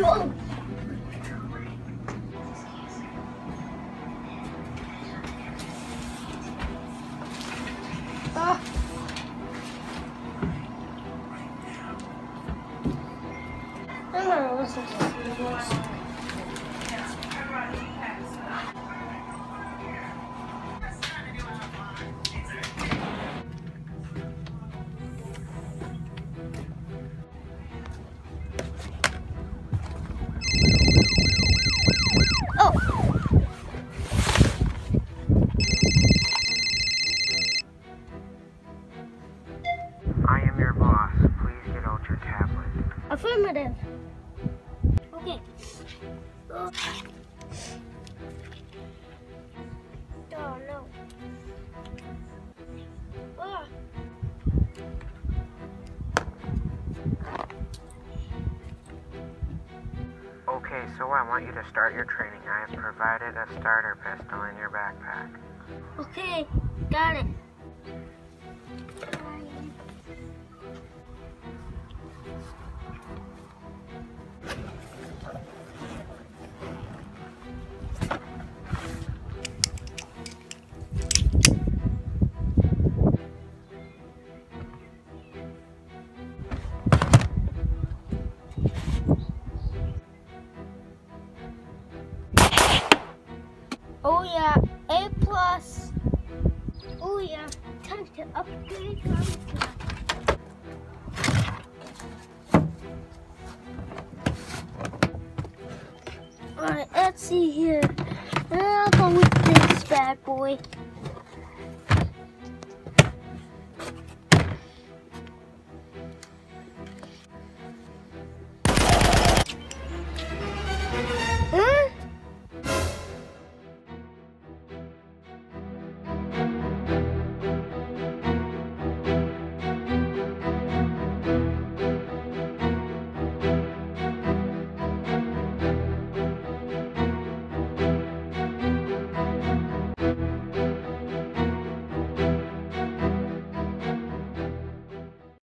Ah. I'm gonna listen to some Okay. Oh. Oh no. Ah. Okay, so I want you to start your training. I have provided a starter pistol in your backpack. Okay, got it. Oh yeah, A plus. Oh yeah, time to upgrade. Alright, let's see here. I'll go with this bad boy.